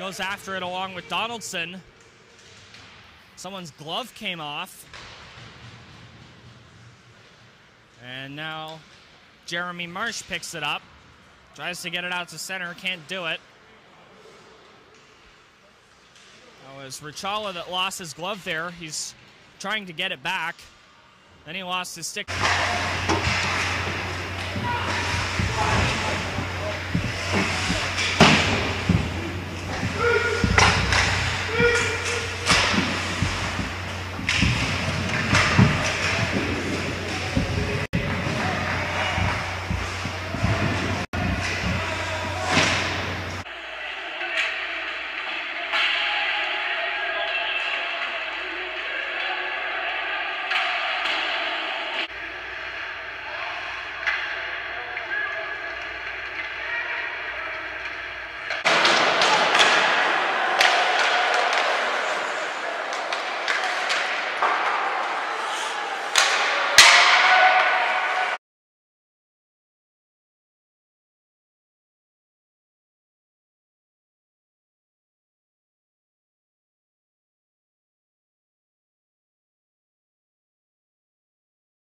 goes after it along with Donaldson. Someone's glove came off. And now Jeremy Marsh picks it up. Tries to get it out to center, can't do it. That was Ruchala that lost his glove there. He's trying to get it back. Then he lost his stick.